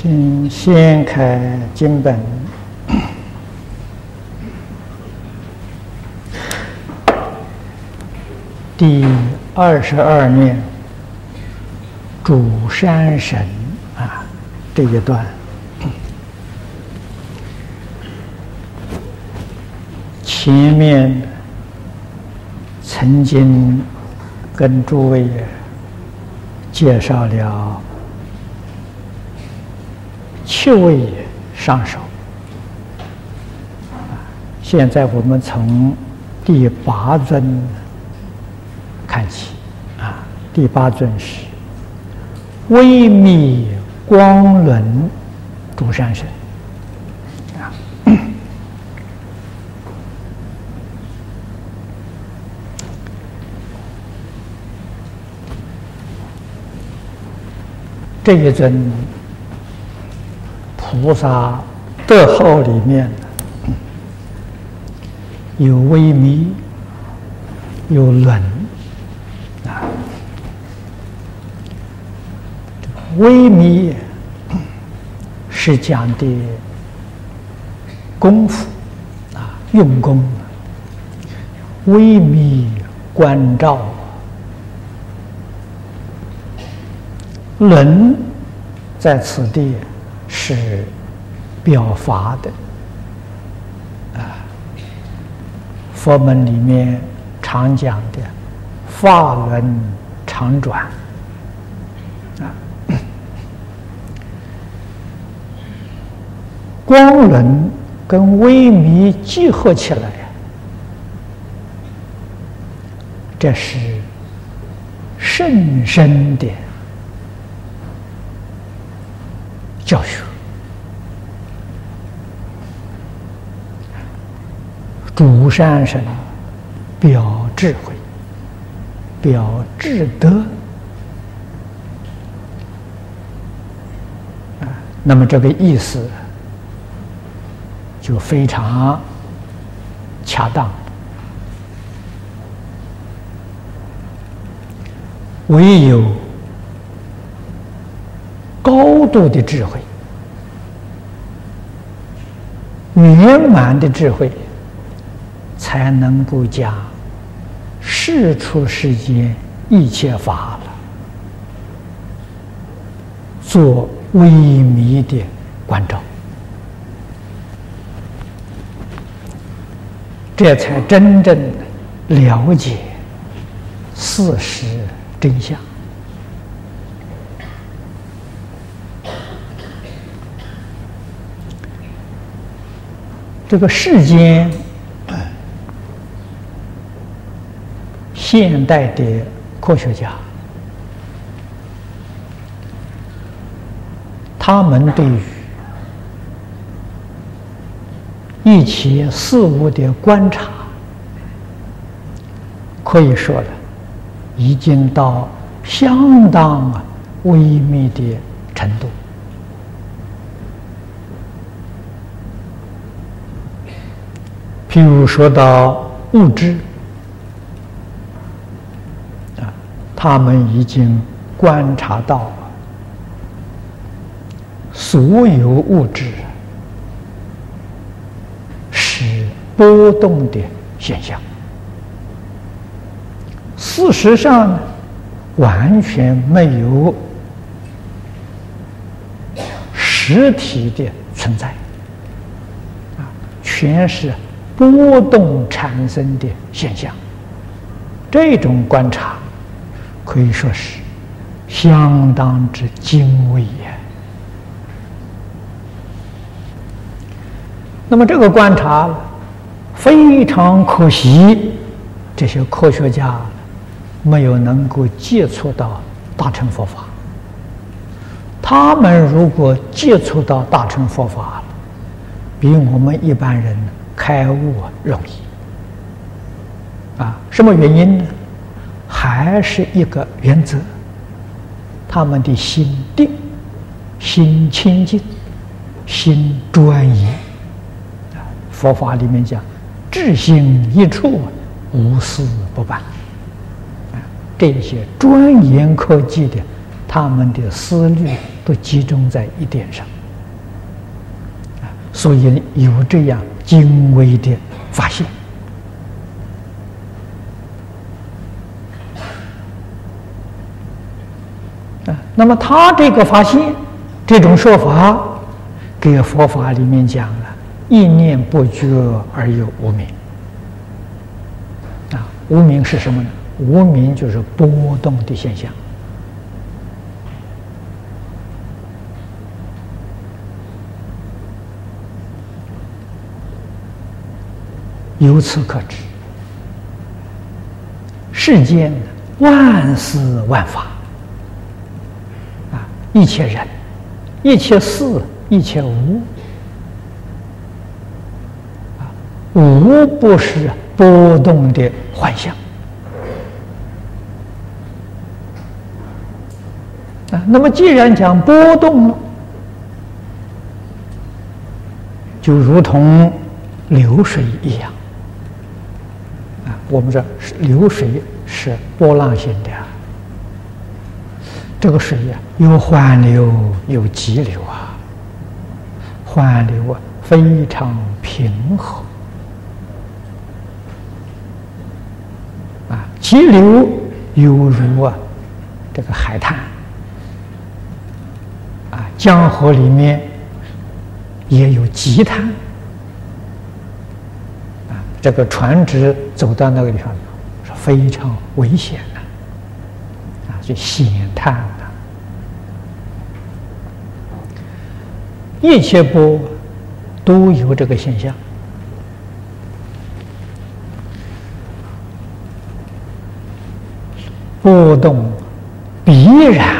请掀开经本，第二十二念主山神啊这一段，前面曾经跟诸位介绍了。七位上首，现在我们从第八尊，第八尊是微密光轮主山神，这一尊。菩萨德号里面有微迷，有轮啊。微迷是讲的功夫啊，用功。微迷关照，轮在此地。是表法的啊，佛门里面常讲的法轮常转光轮跟微米结合起来，这是甚深的。教学，主山神表智慧，表智德啊，那么这个意思就非常恰当。唯有。高度的智慧，圆满的智慧，才能够将世出世间一切法了，做微迷的关照，这才真正了解事实真相。这个世间，现代的科学家，他们对于一切事物的观察，可以说了，已经到相当微密的程度。譬如说到物质啊，他们已经观察到了所有物质是波动的现象。事实上呢，完全没有实体的存在啊，全是。波动产生的现象，这种观察可以说是相当之精微呀。那么这个观察非常可惜，这些科学家没有能够接触到大乘佛法。他们如果接触到大乘佛法，比我们一般人。开悟容易啊，什么原因呢？还是一个原则，他们的心定、心清净、心专一。佛法里面讲，智心一处，无事不办。啊，这些钻研科技的，他们的思虑都集中在一点上。啊，所以有这样精微的发现。啊那么他这个发现，这种说法，给佛法里面讲意，念不觉而有无明。啊，无明是什么呢？无明就是波动的现象。由此可知，世间万事万法。啊一切人，一切事，一切物，啊，无不是波动的幻象。啊，那么既然讲波动了，就如同流水一样。啊，我们说流水是波浪形的。这个水呀，有缓流，有急流啊。缓流啊，非常平和急流犹如啊，这个海滩啊，江河里面也有急滩啊。这个船只走到那个地方是非常危险的。啊就险滩，一切波都有这个现象，波动必然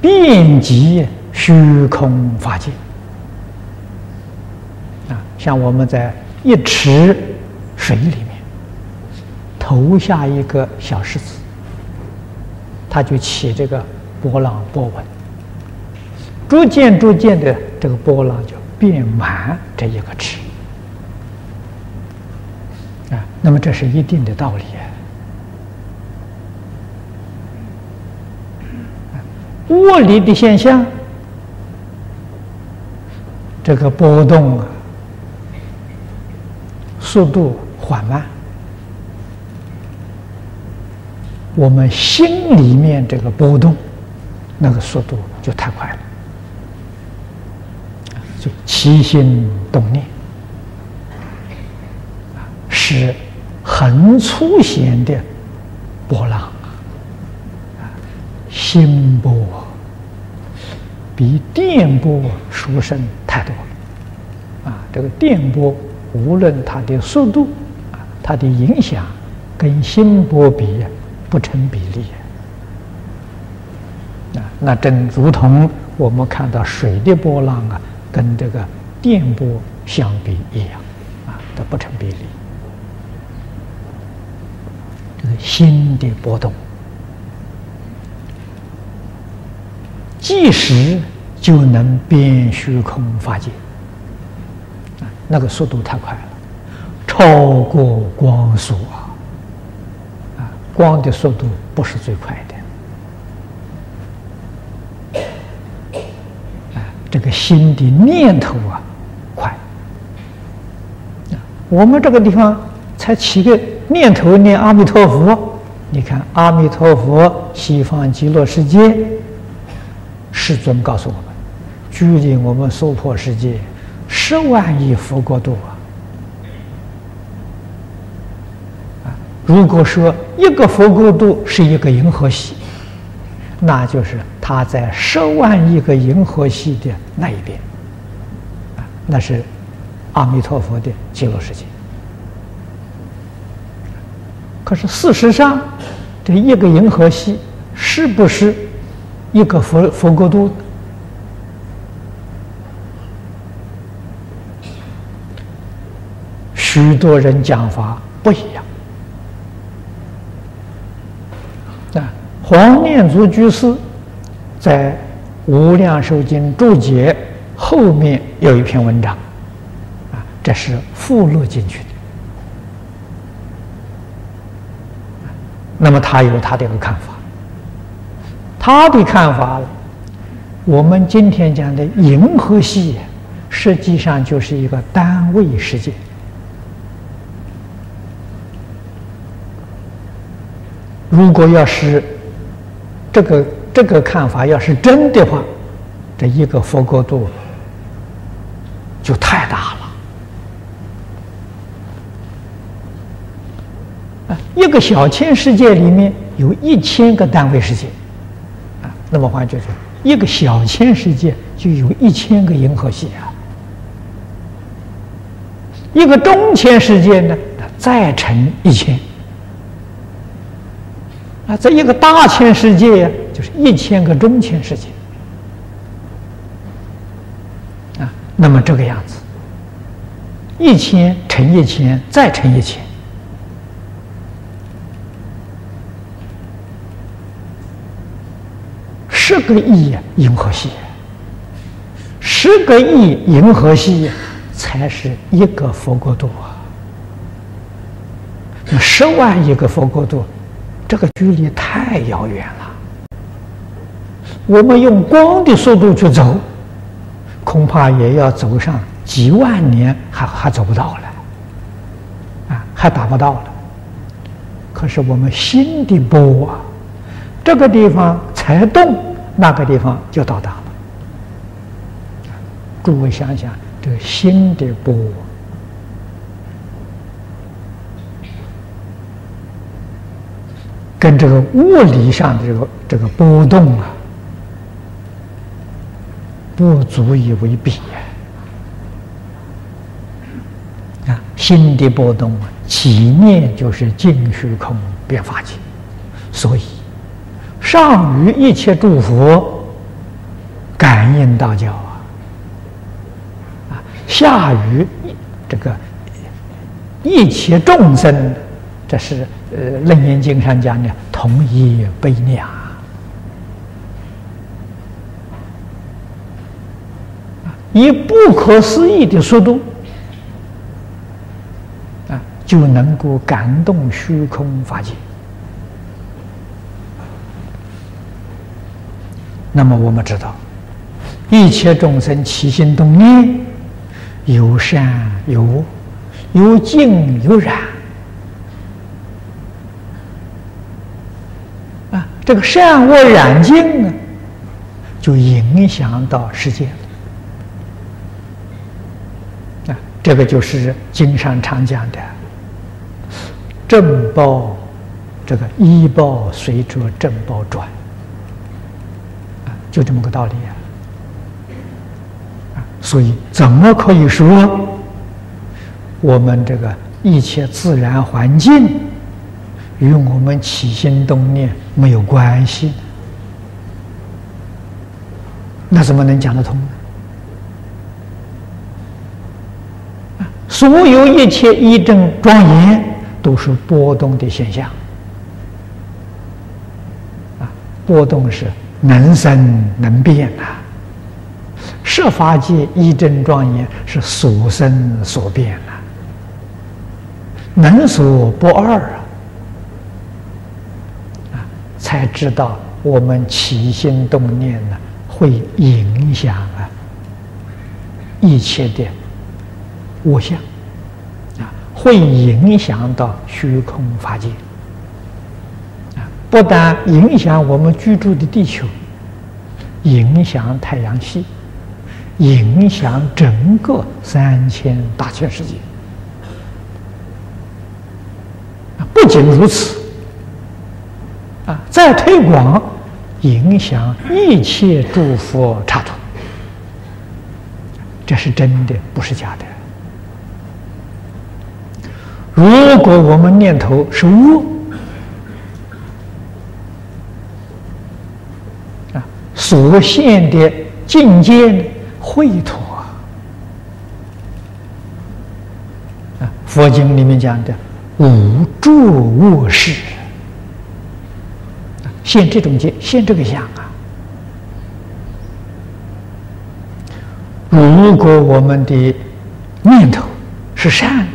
遍及虚空法界啊，像我们在一池水里面。投下一个小石子，它就起这个波浪波纹，逐渐逐渐的，这个波浪就变满这一个池啊。那么这是一定的道理啊。物理的现象，这个波动啊，速度缓慢。我们心里面这个波动，那个速度就太快了，就起心动念，是很粗显的波浪啊，心波比电波殊胜太多啊！这个电波无论它的速度啊，它的影响跟心波比。不成比例啊！那正如同我们看到水的波浪啊，跟这个电波相比一样啊，都不成比例。这个心的波动，即时就能变虚空法界，那个速度太快了，超过光速啊！光的速度不是最快的，啊，这个心的念头啊，快。我们这个地方才起个念头念阿弥陀佛，你看阿弥陀佛，西方极乐世界，世尊告诉我们，距离我们娑婆世界十万亿佛国度啊。如果说一个佛国度是一个银河系，那就是它在十万亿个银河系的那一边，啊，那是阿弥陀佛的极乐世界。可是事实上，这一个银河系是不是一个佛佛国度？许多人讲法不一样。啊，黄念祖居士在《无量寿经注解》后面有一篇文章，啊，这是附录进去的。那么他有他的一个看法，他的看法，我们今天讲的银河系，实际上就是一个单位世界。如果要是这个这个看法要是真的话，这一个佛国度就太大了。啊，一个小千世界里面有一千个单位世界，啊，那么换句话说，一个小千世界就有一千个银河系啊。一个中千世界呢，它再乘一千。啊，这一个大千世界呀就是一千个中千世界，啊，那么这个样子，一千乘一千再乘一千，十个亿银河系，十个亿银河系才是一个佛国度啊，那十万亿个佛国度。这个距离太遥远了，我们用光的速度去走，恐怕也要走上几万年，还还走不到了，啊，还达不到了。可是我们心的波啊，这个地方才动，那个地方就到达了。诸位想想，这个心的波。跟这个物理上的这个这个波动啊，不足以为比呀！啊，心的波动啊，起念就是净虚空变法界，所以上于一切诸佛感应道教啊，啊，下于这个一切众生，这是。呃，《楞严经》上讲的同一悲量，以不可思议的速度啊，就能够感动虚空法界。那么我们知道，一切众生起心动念，有善有恶，有净有染。这个善恶染净呢，就影响到世界了。啊，这个就是经上常讲的“正报”，这个依报随着正报转，就这么个道理啊。所以怎么可以说我们这个一切自然环境？与我们起心动念没有关系，那怎么能讲得通呢？所有一切一正庄严都是波动的现象，啊，波动是能生能变呐。设法界一真庄严是所生所变呐，能所不二啊。才知道我们起心动念呢，会影响啊一切的物象啊，会影响到虚空法界，不但影响我们居住的地球，影响太阳系，影响整个三千大千世界不仅如此。啊，再推广，影响一切诸佛刹土，这是真的，不是假的。如果我们念头是恶，所现的境界秽土啊，佛经里面讲的无住无事，现这种见，现这个相啊。如果我们的念头是善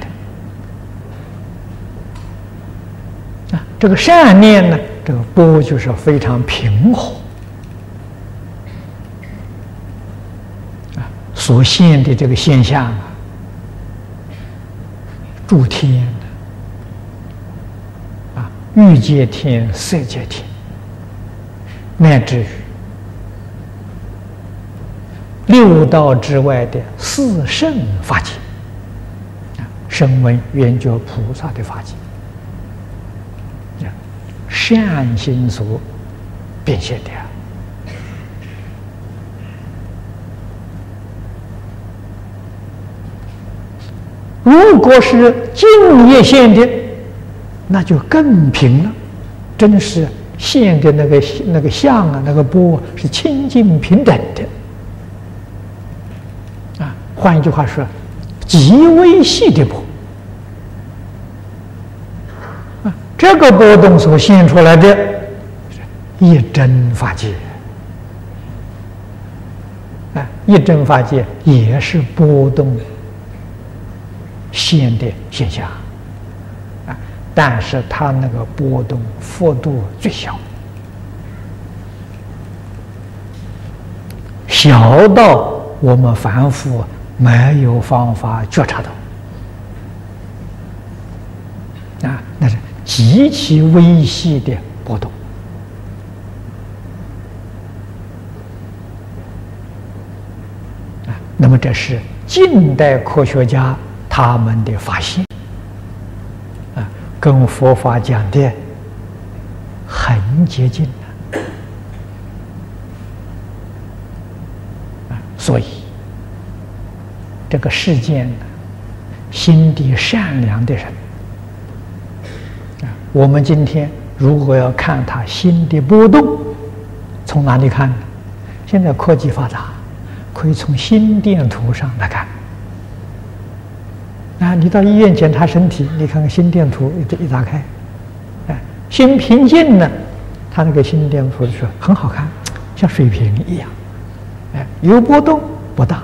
的啊，这个善念呢，这个波就是非常平和所现的这个现象啊，诸天啊，欲界天、色界天，乃至于。六道之外的四圣法界，啊，声闻缘觉菩萨的法界，善心所变现的。如果是净业现的，那就更平了，真是现的那个那个相啊，那个波是清净平等的。啊。换一句话说，极微细的波啊，这个波动所现出来的，一真法界。啊，一真法界也是波动的。现的现象啊，但是它那个波动幅度最小，小到我们凡夫。没有方法觉察到啊，那是极其微细的波动。那么这是近代科学家他们的发现啊，跟佛法讲的很接近的啊，所以。这个世间，心地善良的人啊，我们今天如果要看他心的波动，从哪里看呢？现在科技发达，可以从心电图上来看。啊，你到医院检查身体，你看看心电图一一打开，哎，心平静呢，他那个心电图是很好看，像水平一样，哎，有波动不大。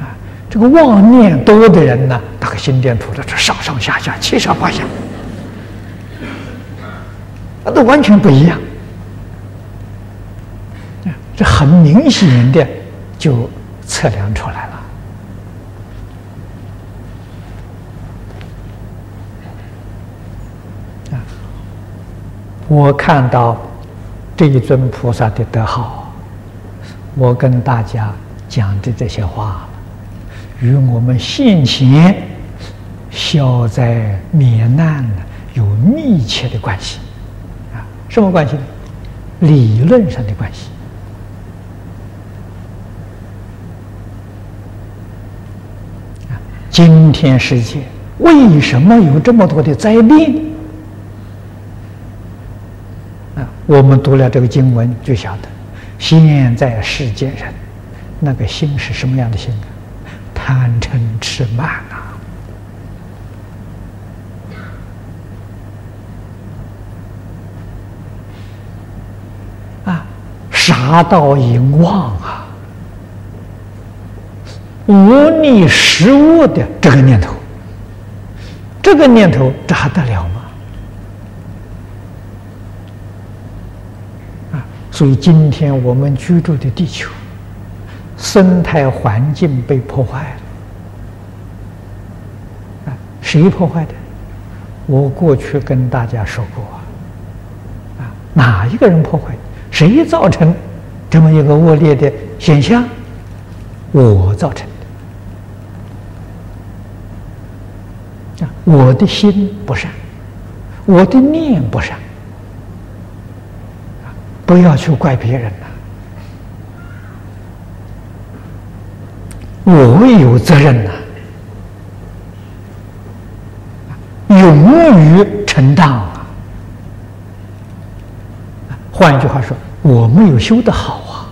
啊这个妄念多的人呢，那个心电图的这上上下下、七上八下，那都完全不一样。这很明显的就测量出来了。我看到这一尊菩萨的德好，我跟大家讲的这些话。与我们现前消灾免难呢有密切的关系啊？什么关系？理论上的关系！今天世界为什么有这么多的灾变啊？我们读了这个经文就晓得，现在世界人那个心是什么样的心啊？贪嗔痴慢呐，啊，杀盗淫妄啊，无逆食物的这个念头，这个念头这还得了吗？啊，所以今天我们居住的地球。生态环境被破坏了，啊，谁破坏的？我过去跟大家说过，啊，哪一个人破坏？谁造成这么一个恶劣的现象？我造成的，啊，我的心不善，我的念不善，不要去怪别人了。我有责任呐，勇于承担啊。换一句话说，我没有修得好啊，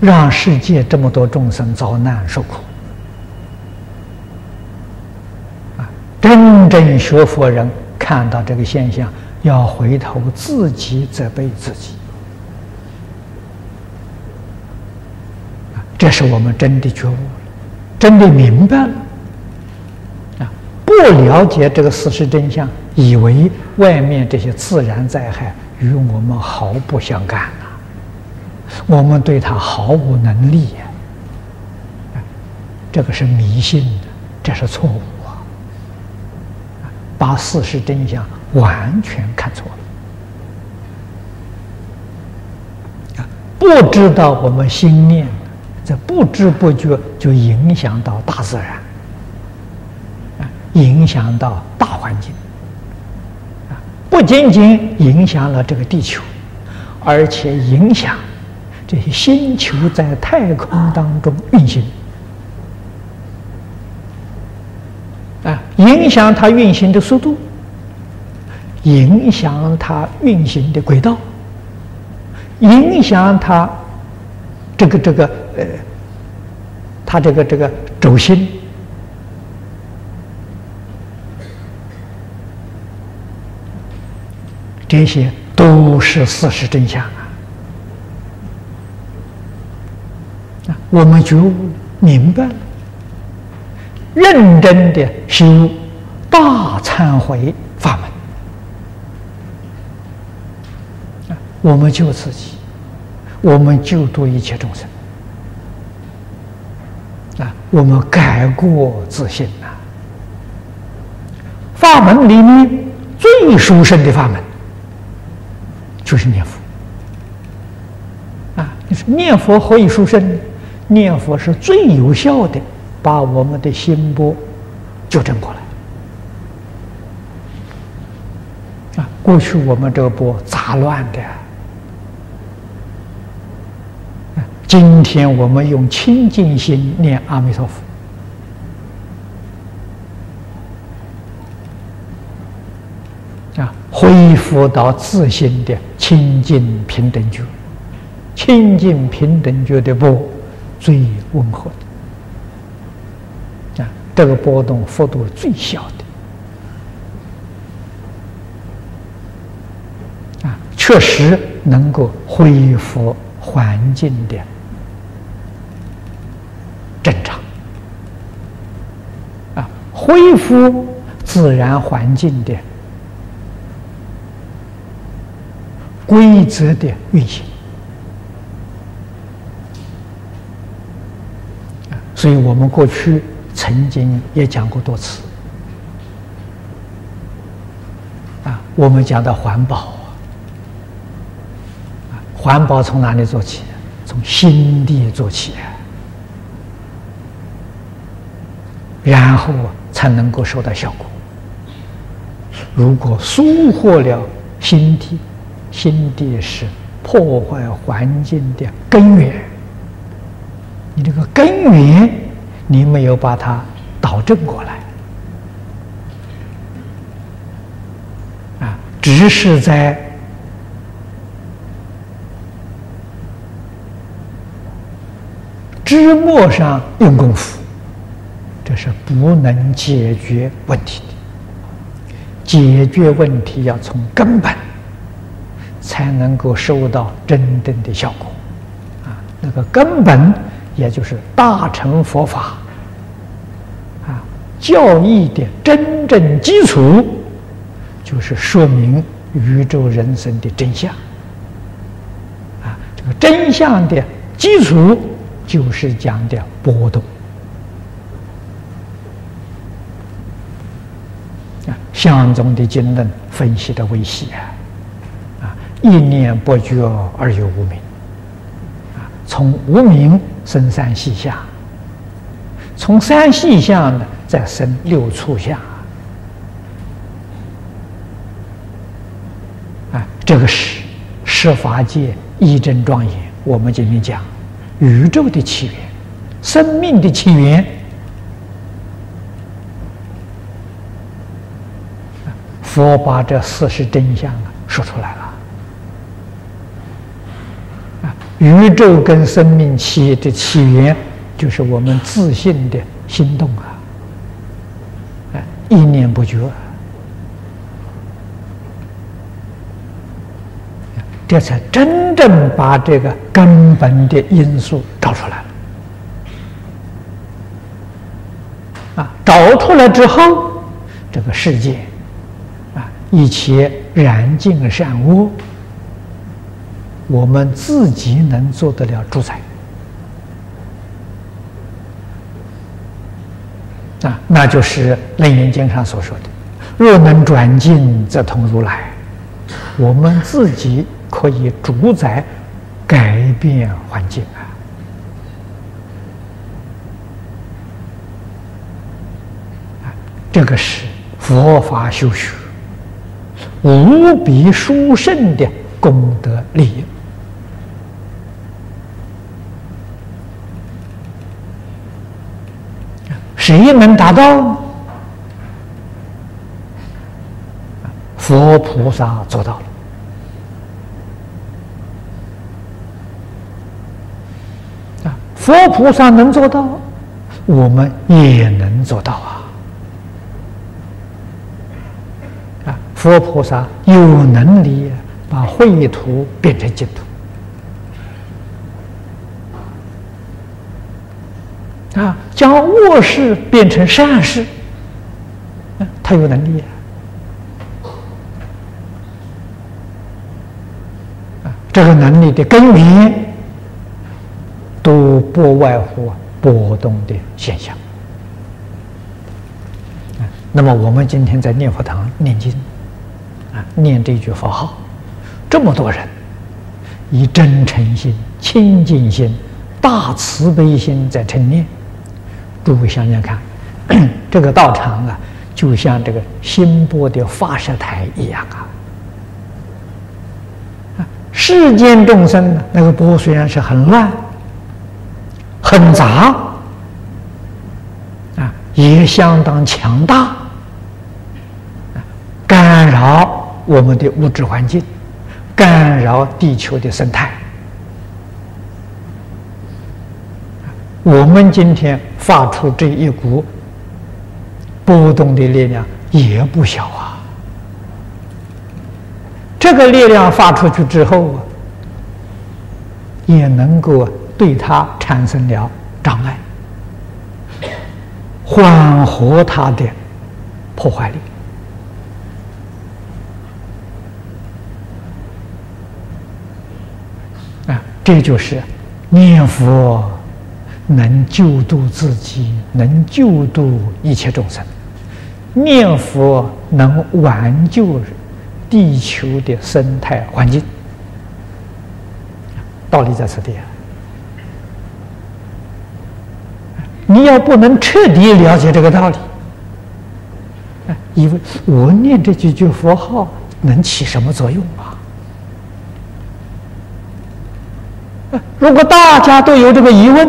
让世界这么多众生遭难受苦真正学佛人看到这个现象，要回头自己责备自己。这是我们真的觉悟了，真的明白了。啊，不了解这个事实真相，以为外面这些自然灾害与我们毫不相干呐，我们对他毫无能力呀。这个是迷信的，这是错误啊！把事实真相完全看错了啊！不知道我们心念。这不知不觉就影响到大自然，啊，影响到大环境，啊，不仅仅影响了这个地球，而且影响这些星球在太空当中运行，啊，影响它运行的速度，影响它运行的轨道，影响它这个这个。呃，他这个这个轴心，这些都是事实真相啊！啊，我们就明白了，认真的修大忏悔法门我们救自己，我们救度一切众生啊。我们改过自新呐！法门里面最殊胜的法门，就是念佛啊！就是念佛何以殊胜？念佛是最有效的，把我们的心波纠正过来啊！过去我们这个波杂乱的。今天我们用清净心念阿弥陀佛，啊，恢复到自信的清净平等觉，清净平等觉的波最温和的，啊，这个波动幅度最小的，啊，确实能够恢复环境的。正常啊，恢复自然环境的规则的运行所以我们过去曾经也讲过多次啊，我们讲的环保啊，环保从哪里做起？从心地做起。然后才能够收到效果。如果疏忽了心地，心地是破坏环境的根源。你这个根源，你没有把它导正过来，啊，只是在枝末上用功夫。这是不能解决问题的。解决问题要从根本，才能够收到真正的效果。啊，那个根本，也就是大乘佛法啊教义的真正基础，就是说明宇宙人生的真相。啊，这个真相的基础，就是讲的波动。相中的经论分析的微细啊，啊，一念不觉而有无明，啊，从无明生三细相，从三细相呢再生六处相，啊，这个是十法界一真庄严。我们今天讲宇宙的起源，生命的起源。佛把这事实真相啊说出来了啊！宇宙跟生命起的起源，就是我们自信的心动啊！一念不绝，这才真正把这个根本的因素找出来了。啊，找出来之后，这个世界，一切染净善恶，我们自己能做得了主宰。啊，那就是《楞严经》上所说的：“若能转境，则通如来。”我们自己可以主宰、改变环境啊！这个是佛法修学无比殊胜的功德利益。谁能达到？佛菩萨做到了啊！佛菩萨能做到，我们也能做到啊！啊，佛菩萨有能力把秽土变成净土。啊，将恶事变成善事，他有能力啊！这个能力的根源都不外乎波动的现象。那么我们今天在念佛堂念经，啊，念这句佛号，这么多人以真诚心、清净心、大慈悲心在称念。诸位想想看，这个道场啊，就像这个新波的发射台一样啊。世间众生呢，那个波虽然是很乱、很杂，啊，也相当强大，干扰我们的物质环境，干扰地球的生态。我们今天发出这一股波动的力量也不小啊！这个力量发出去之后，也能够对它产生了障碍，缓和它的破坏力啊！这就是念佛。能救度自己，能救度一切众生。念佛能挽救地球的生态环境，道理在此地啊！你要不能彻底了解这个道理，以为我念这几句佛号能起什么作用啊？如果大家都有这个疑问。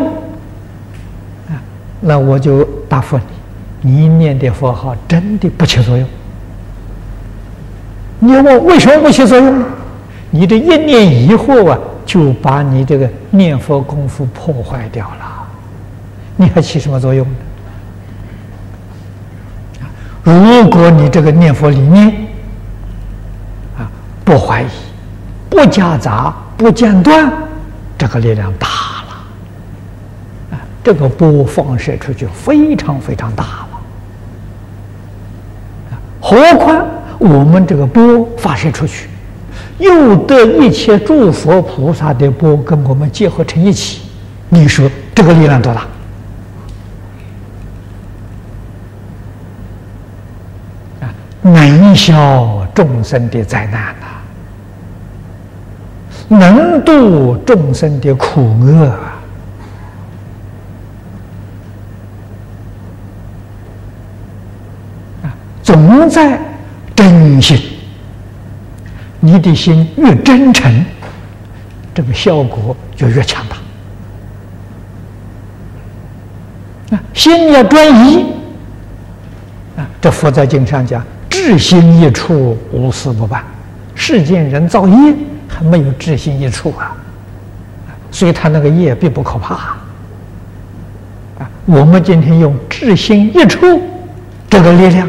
啊那我就答复你：，你念的佛号真的不起作用。你问为什么不起作用？你这一念疑惑啊，就把你这个念佛功夫破坏掉了。你还起什么作用呢？如果你这个念佛理念啊不怀疑、不夹杂、不间断，这个力量大了。这个波放射出去非常非常大了，何况我们这个波发射出去，又得一切诸佛菩萨的波跟我们结合成一起，你说这个力量多大？啊，能消众生的灾难呐，能度众生的苦厄啊。总在真心，你的心越真诚，这个效果就越强大。啊，心要专一，啊，这佛在经上讲，至心一处，无事不办。世间人造业还没有智心一处啊，所以他那个业并不可怕啊。我们今天用智心一处这个力量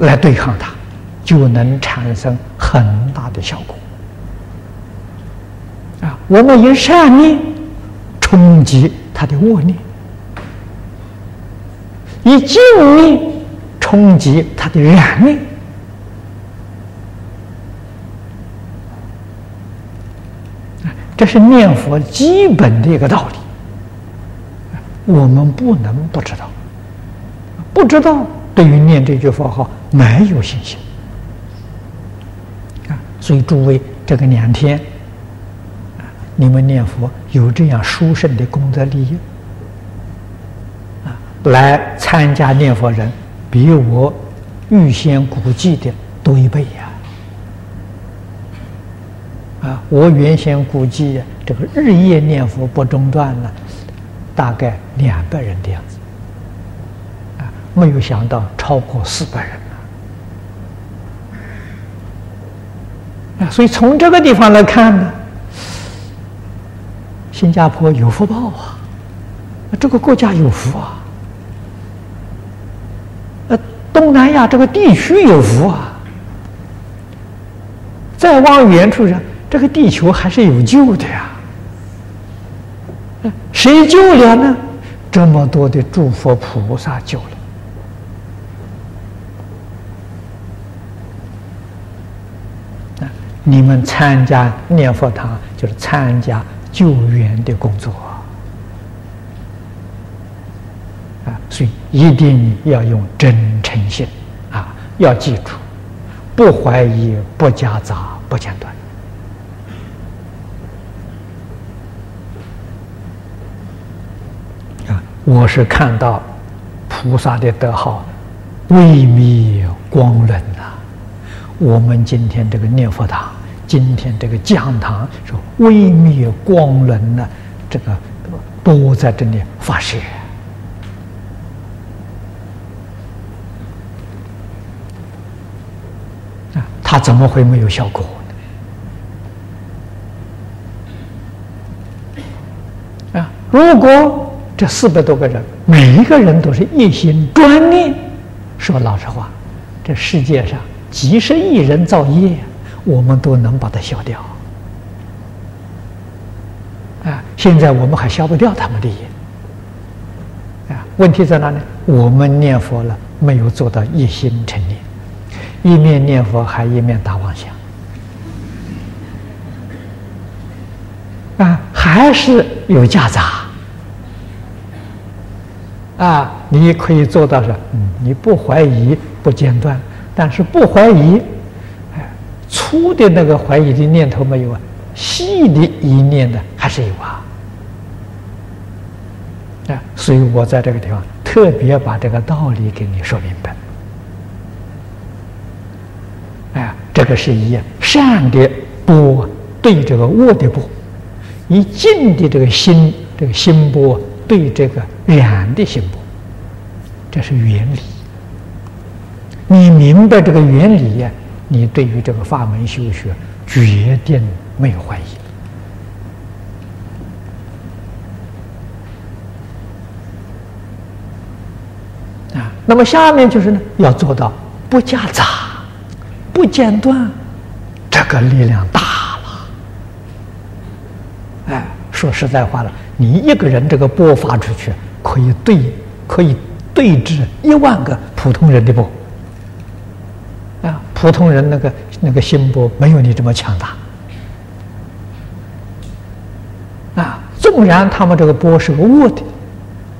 来对抗它，就能产生很大的效果啊。我们以善念冲击他的恶念，以静念冲击他的染念。这是念佛基本的一个道理，我们不能不知道。不知道对于念这句佛号没有信心啊！所以诸位，这个两天，你们念佛有这样殊胜的功德利益啊，来参加念佛人比我预先估计的多一倍呀！啊我原先估计这个日夜念佛不中断呢，大概两百人的样子。没有想到超过四百人了啊！所以从这个地方来看呢，新加坡有福报啊，这个国家有福啊，呃，东南亚这个地区有福啊。再往远处上，这个地球还是有救的呀。谁救了呢？这么多的诸佛菩萨救了。你们参加念佛堂，就是参加救援的工作啊！所以一定要用真诚心啊！要记住，不怀疑，不夹杂，不间断啊！我是看到菩萨的德号微灭光轮呐！我们今天这个念佛堂。今天这个讲堂是微灭光轮呢，这个都在这里发射啊，他怎么会没有效果？啊，如果这四百多个人每一个人都是一心专念，说老实话，这世界上几十亿人造业。我们都能把它消掉，啊！现在我们还消不掉他们的业，啊！问题在哪里？我们念佛了，没有做到一心成念，一面念佛还一面打妄想，啊，还是有夹杂，啊！你可以做到是，嗯，你不怀疑，不间断，但是不怀疑。哎粗的那个怀疑的念头没有啊，细的一念的还是有啊，啊，所以我在这个地方特别把这个道理给你说明白。哎，这个是以善的波对这个恶的波，以静的这个心这个心波对这个染的心不，这是原理。你明白这个原理呀？你对于这个法门修学，决定没有怀疑啊。那么下面就是呢，要做到不夹杂、不间断，这个力量大了。哎，说实在话了，你一个人这个波发出去，可以对，可以对治一万个普通人的波啊。普通人那个那个心波没有你这么强大啊！纵然他们这个波是个恶的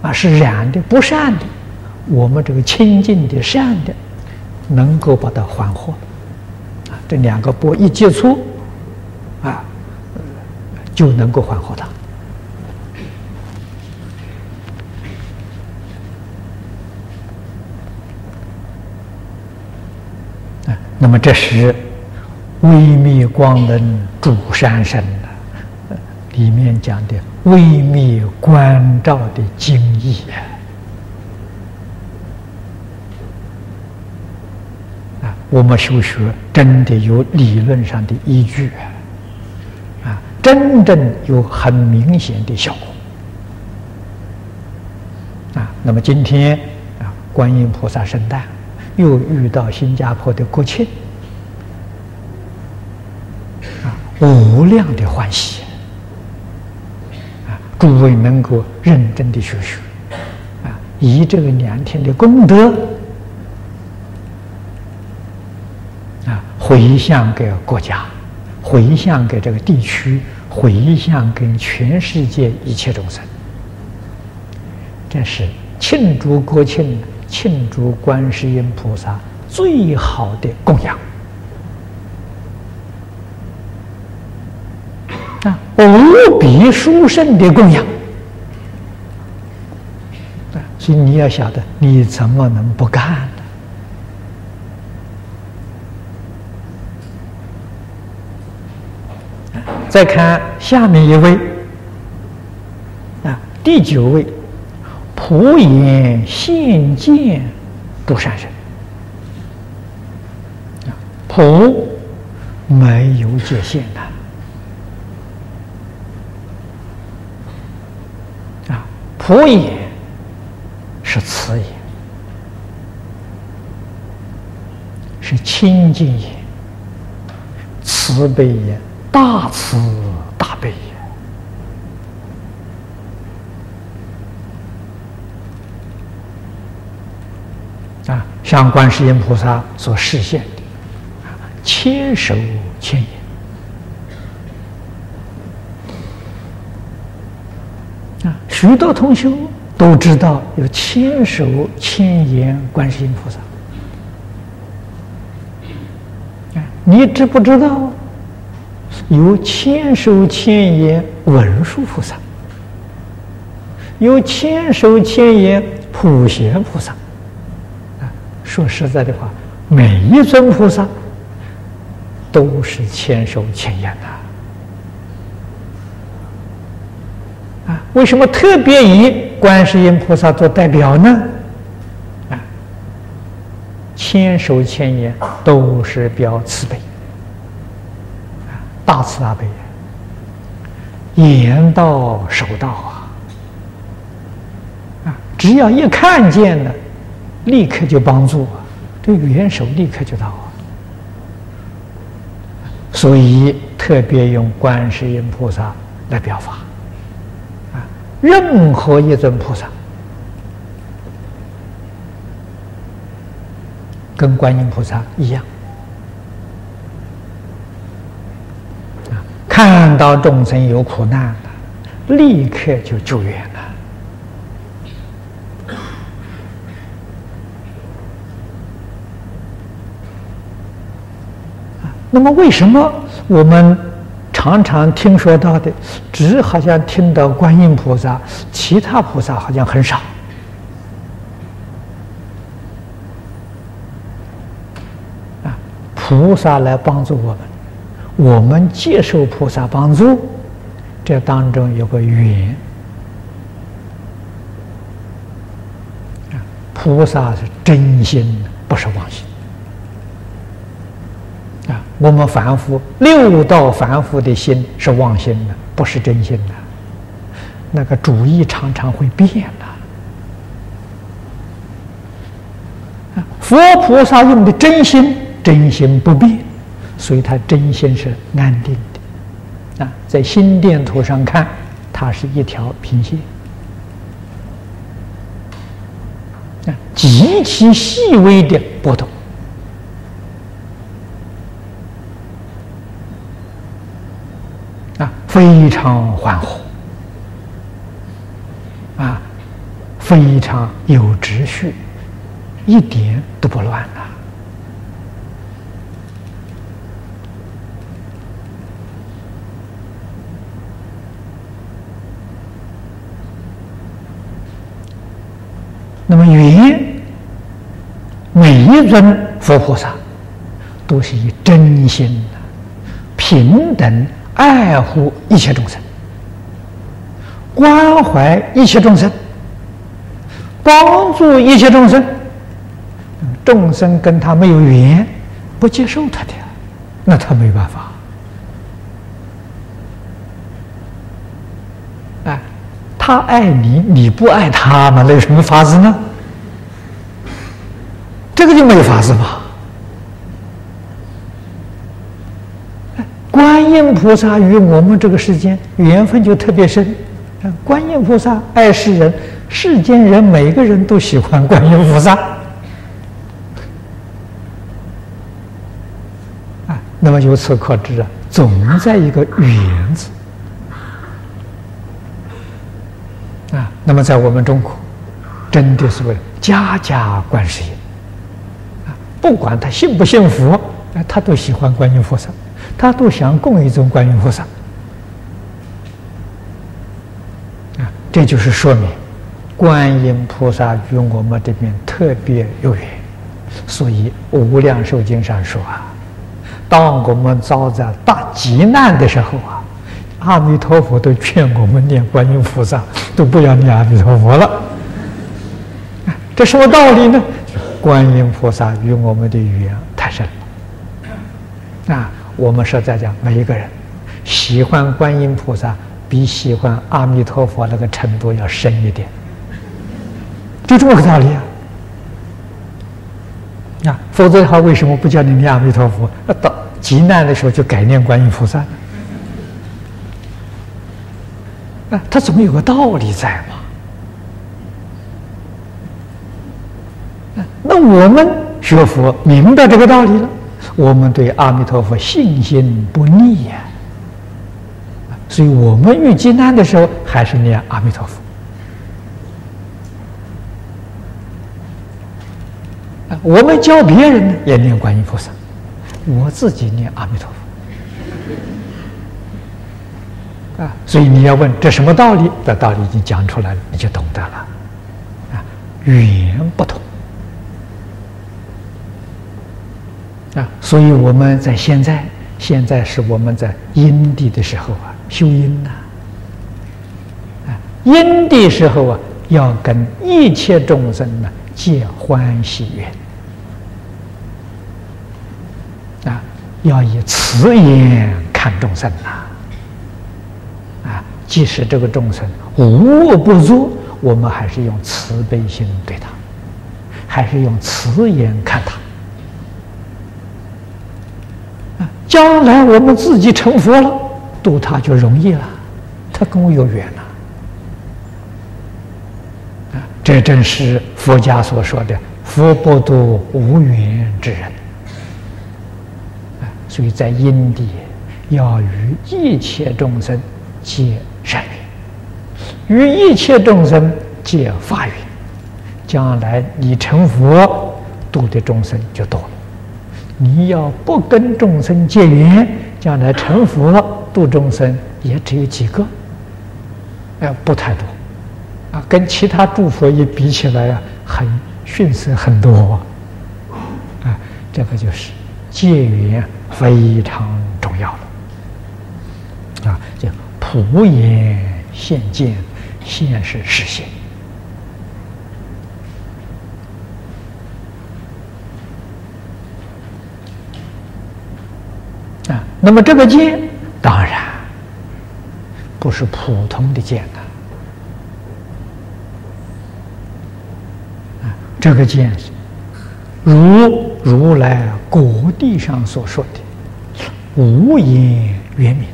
啊，是染的、不善的，我们这个清净的、善的，能够把它缓和啊。这两个波一接触啊，就能够缓和它。那么这是微灭光能主山身的里面讲的微灭关照的经义啊！我们修学真的有理论上的依据啊，真正有很明显的效果啊！那么今天啊，观音菩萨圣诞又遇到新加坡的国庆，啊，无量的欢喜，啊，诸位能够认真的学学，啊，以这个两天的功德，啊，回向给国家，回向给这个地区，回向给全世界一切众生，这是庆祝国庆。庆祝观世音菩萨最好的供养啊，无比殊胜的供养啊！所以你要晓得，你怎么能不干呢？再看下面一位啊，第九位。普眼现见不善人啊，普没有界限的。啊，普眼是慈眼，是清净眼，慈悲眼，大慈大悲眼。啊，像观世音菩萨所示现的，千手千眼啊，许多同学都知道有千手千眼观世音菩萨。你知不知道有千手千眼文殊菩萨，有千手千眼普贤菩萨？说实在的话，每一尊菩萨都是千手千眼的啊！为什么特别以观世音菩萨做代表呢？啊，千手千眼都是表慈悲啊，大慈大悲，言到手到啊！啊，只要一看见了。立刻就帮助啊，这个元首立刻就到啊，所以特别用观世音菩萨来表法啊，任何一尊菩萨跟观音菩萨一样。啊，看到众生有苦难，立刻就救援了。那么，为什么我们常常听说到的，只好像听到观音菩萨，其他菩萨好像很少？啊，菩萨来帮助我们，我们接受菩萨帮助，这当中有个缘。啊，菩萨是真心，不是妄心。我们凡夫六道凡夫的心是妄心的，不是真心的。那个主意常常会变的。佛菩萨用的真心，真心不变，所以他真心是安定的。啊，在心电图上看，它是一条平线。啊，极其细微的波动。非常缓和，啊，非常有秩序，一点都不乱呐。那么，云每一尊佛菩萨都是以真心的平等。爱护一切众生，关怀一切众生，帮助一切众生。众生跟他没有缘，不接受他的，那他没办法。哎，他爱你，你不爱他吗？那有什么法子呢？这个就没有法子嘛。观观音菩萨与我们这个世间缘分就特别深。观音菩萨爱世人，世间人每个人都喜欢观音菩萨。啊，那么由此可知啊，总在一个缘字。啊，那么在我们中国，真的是为家家观世音。啊，不管他信不信佛，啊，他都喜欢观音菩萨，他都想供一尊观音菩萨。啊这就是说明，观音菩萨与我们这边特别有缘，所以《无量寿经》上说啊，当我们遭在大急难的时候啊，阿弥陀佛都劝我们念观音菩萨，都不要念阿弥陀佛了。这什么道理呢？观音菩萨与我们的缘太深了。啊，我们说在讲每一个人喜欢观音菩萨。比喜欢阿弥陀佛那个程度要深一点，就这么个道理啊！啊，否则的话，为什么不叫你念阿弥陀佛？那到极难的时候就改念观音菩萨呢？啊，他总有个道理在嘛？那我们学佛明白这个道理了，我们对阿弥陀佛信心不逆呀。所以我们遇艰难的时候，还是念阿弥陀佛。我们教别人呢，也念观音菩萨。我自己念阿弥陀佛。啊，所以你要问这什么道理？这道理已经讲出来了，你就懂得了。啊，语言不同。啊，所以我们在现在，现在是我们在因地的时候啊。修因呐，啊，因的时候啊，要跟一切众生呢结欢喜缘，啊，要以慈眼看众生呐，啊，即使这个众生无恶不作，我们还是用慈悲心对他，还是用慈眼看他，啊，将来我们自己成佛了。度他就容易了，他跟我有缘了，啊，这正是佛家所说的“佛不度无缘之人”，啊，所以在因地要与一切众生结善缘，与一切众生结法缘，将来你成佛，度的众生就多了。你要不跟众生结缘，将来成佛。度众生也只有几个，哎，不太多，啊，跟其他诸佛一比起来啊，很逊色很多，啊，这个就是戒缘非常重要了，啊，叫普眼现见，现是实现，啊，那么这个见。当然不是普通的剑呐，啊，这个剑如如来果地上所说的无言圆明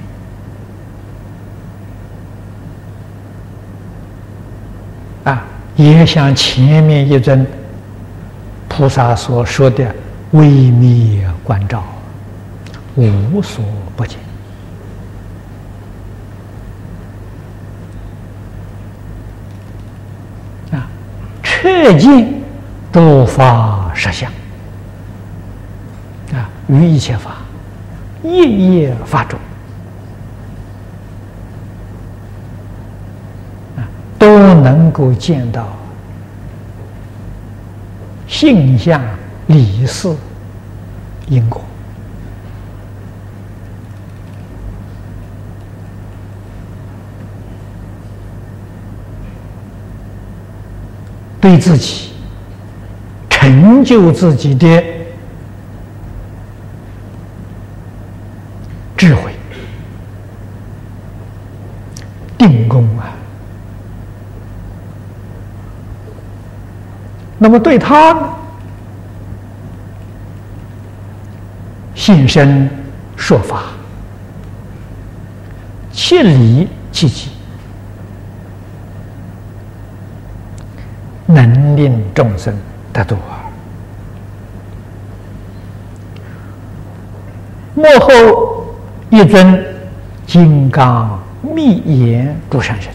啊，也像前面一尊菩萨所说的微妙关照，无所不见啊。彻见诸法实相啊，于一切法，一业法中啊，都能够见到性相、理事、因果。对自己成就自己的智慧定功啊。那么对他现身说法。切离其极。能令众生得度啊。幕后一尊金刚密言诸善神。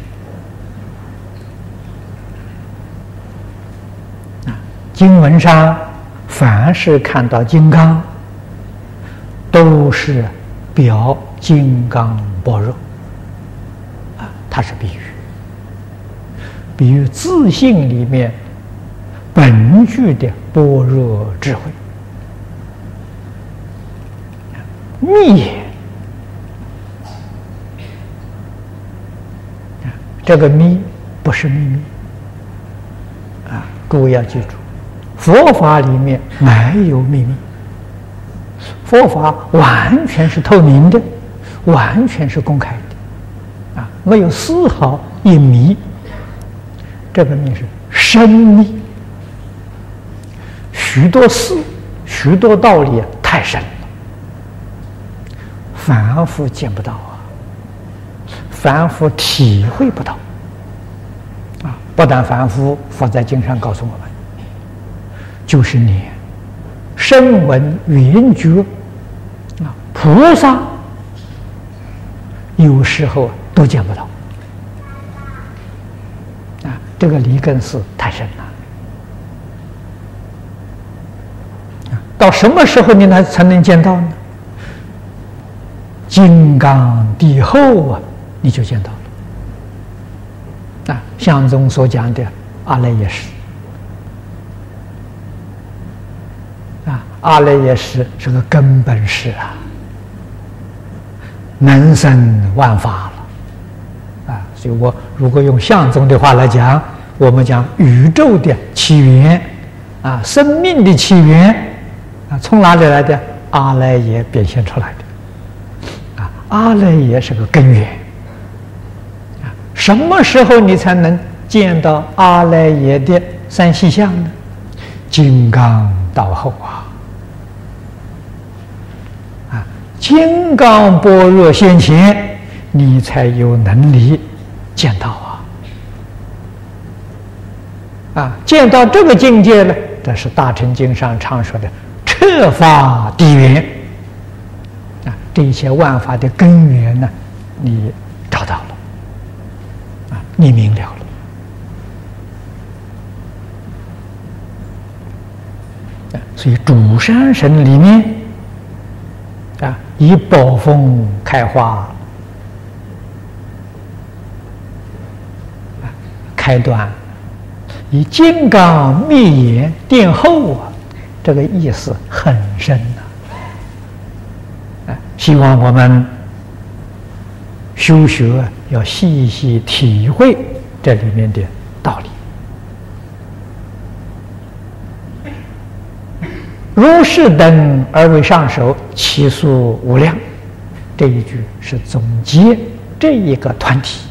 啊，经文上凡是看到金刚，都是表金刚般若。啊，它是比喻，比喻自信里面本具的般若智慧。密也，这个密不是秘密啊！诸位要记住，佛法里面没有秘密，佛法完全是透明的，完全是公开的，啊，没有丝毫隐秘。这个密是深密，许多事、许多道理太深了。凡夫见不到啊，凡夫体会不到啊！不但凡夫，佛在经上告诉我们，就是你声闻缘觉啊，菩萨有时候都见不到！这个离根是太深了到什么时候你才才能见到呢？金刚地后啊，你就见到了。啊，相中所讲的阿赖耶识，啊，阿赖耶识是个根本识啊，能生万法了。啊，所以我如果用相中的话来讲，我们讲宇宙的起源，啊，生命的起源，啊，从哪里来的？阿赖耶表现出来的。啊阿赖耶是个根源啊！什么时候你才能见到阿赖耶的三细相呢？金刚到后啊！啊，金刚般若现前，你才有能力见到啊！见到这个境界呢，这是大乘经上常说的彻法地缘。这一切万法的根源呢，你找到了，啊，你明了了，所以主山神里面，啊，以宝峰开花，开端，以金刚灭眼殿后啊，这个意思很深呐。希望我们修学要细细体会这里面的道理。如是等而为上首，其数无量。这一句是总结这一个团体，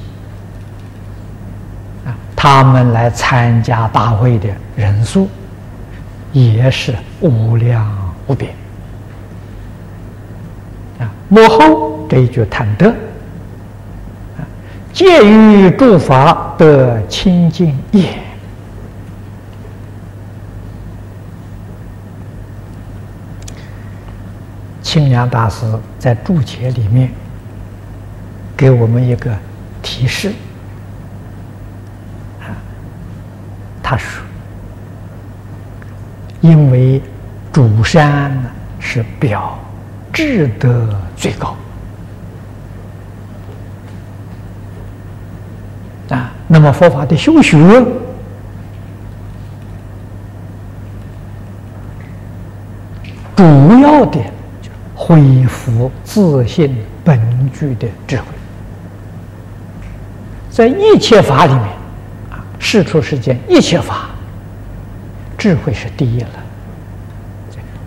他们来参加大会的人数也是无量无边。啊幕后这一句谈得，啊，借于诸法得清净业。清凉大师在注解里面给我们一个提示，啊，他说，因为主山呢是表。智德最高啊！那么佛法的修学，主要的恢复自信本具的智慧，在一切法里面，世出世间一切法，智慧是第一了，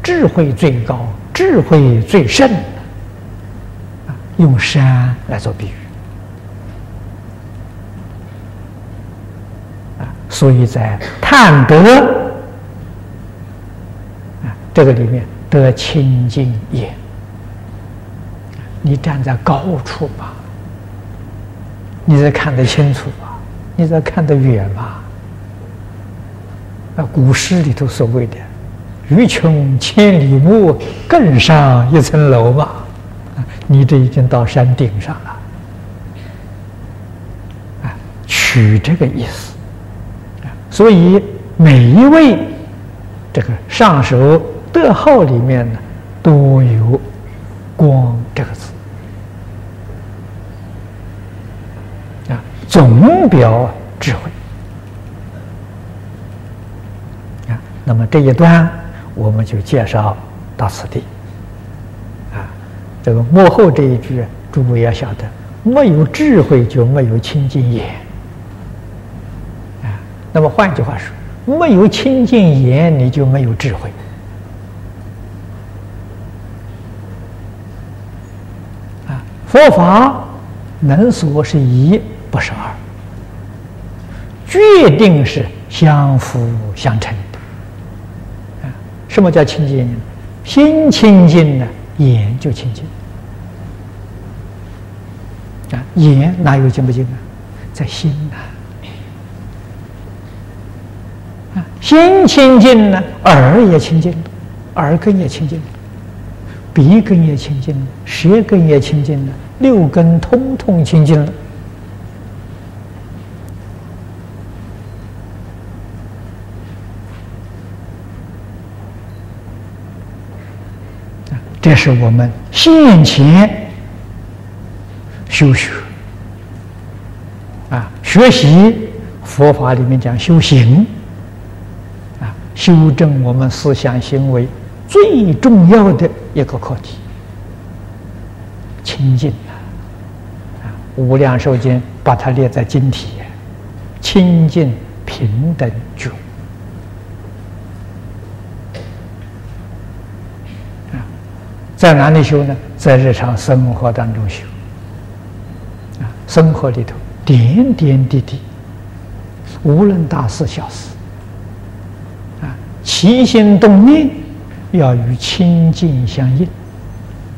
智慧最高。智慧最甚，啊，用山来做比喻，啊，所以在探得，啊，这个里面得清净眼。你站在高处吧，你才看得清楚吧，你才看得远吧。啊，古诗里头所谓的“欲穷千里目，更上一层楼”嘛，你这已经到山顶上了，啊，取这个意思，所以每一位这个上首德号里面呢，都有“光”这个字，啊，总表智慧啊。那么这一段我们就介绍到此地。啊，这个幕后这一句，诸位要晓得，没有智慧就没有清净眼。啊，那么换句话说，没有清净眼，你就没有智慧。啊，佛法能说是一，不是二，决定是相辅相成的。什么叫清净？心清净呢，眼就清净。啊，眼哪有净不净啊？在心呐。啊，心清净呢，耳也清净，耳根也清净，鼻根也清净，舌根也清净了，六根通通清净了。这是我们现前修学啊，学习佛法里面讲修行啊，修正我们思想行为最重要的一个课题，清净啊！《无量寿经》把它列在经体，清净平等觉。在哪里修呢？在日常生活当中修。啊，生活里头点点滴滴，无论大事小事，啊，起心动念要与清净相应。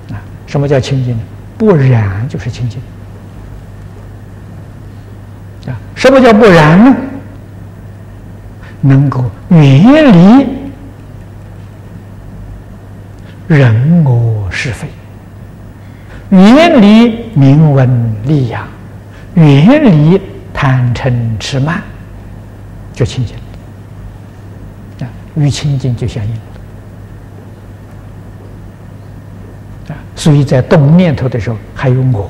啊，什么叫清净呢？不染就是清净。啊，什么叫不染呢？能够远离。人我是非，远离名闻利养，远离贪嗔痴慢，就清净了。啊，与清净就相应了。啊，所以在动念头的时候，还有我，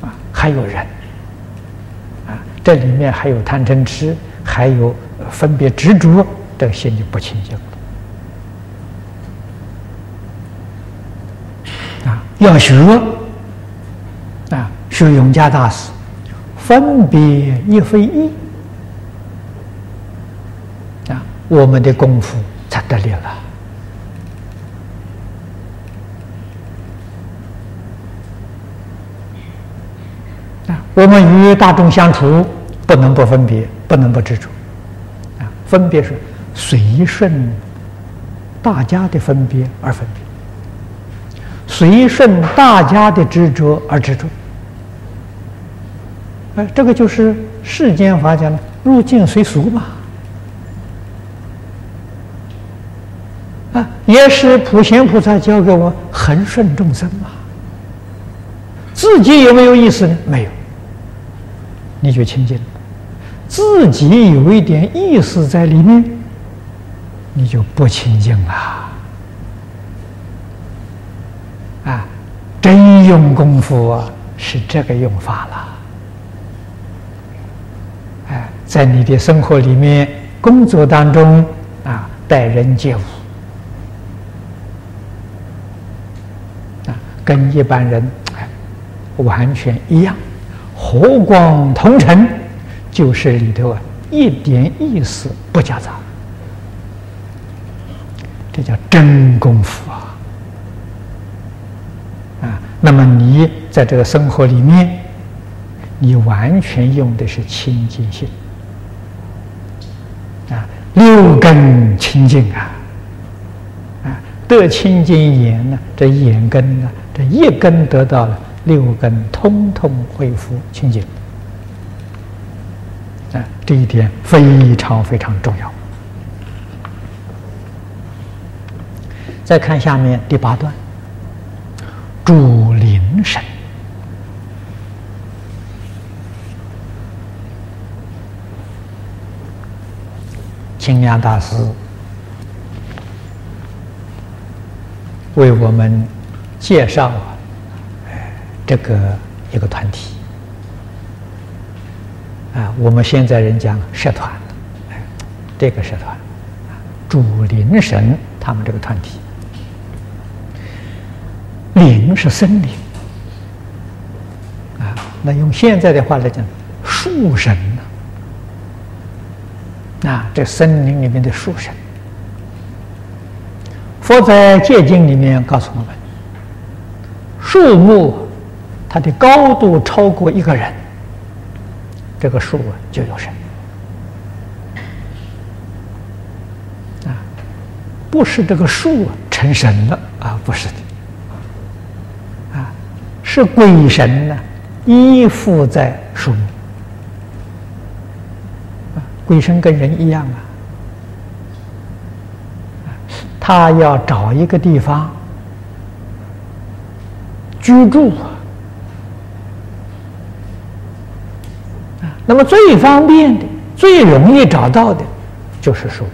啊，还有人，啊，这里面还有贪嗔痴，还有分别执着，这个心就不清净了。要学啊，学永嘉大师，分别一非一啊，我们的功夫才得力了啊。我们与大众相处，不能不分别，不能不知足啊。分别是随顺大家的分别而分别。随顺大家的执着而执着，哎，这个就是世间法讲的“入境随俗”嘛，啊，也是普贤菩萨教给我恒顺众生嘛。自己有没有意思呢？没有，你就清净了。自己有一点意思在里面，你就不清净了。真用功夫啊，是这个用法了。哎，在你的生活里面、工作当中啊，待人接物。啊，跟一般人哎完全一样，和光同尘，就是里头啊一点意思不夹杂，这叫真功夫啊。那么你在这个生活里面，你完全用的是清净心啊，六根清净啊，啊，得清净眼呢，这眼根呢，这一根得到了，六根通通恢复清净。啊，这一点非常非常重要。再看下面第八段，主神。清凉大师为我们介绍这个一个团体啊，我们现在人讲社团，这个社团主灵神他们这个团体，灵是森林，那用现在的话来讲，树神。啊，这森林里面的树神，佛在《戒经》里面告诉我们，树木它的高度超过一个人，这个树就有神。啊，不是这个树成神了啊，不是的，啊，是鬼神呢依附在树木。啊鬼神跟人一样啊，他要找一个地方居住啊，那么最方便的、最容易找到的，就是树，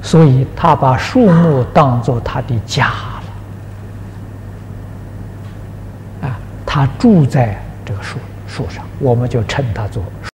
所以他把树木当做他的家。他住在这个树树上，我们就称他做。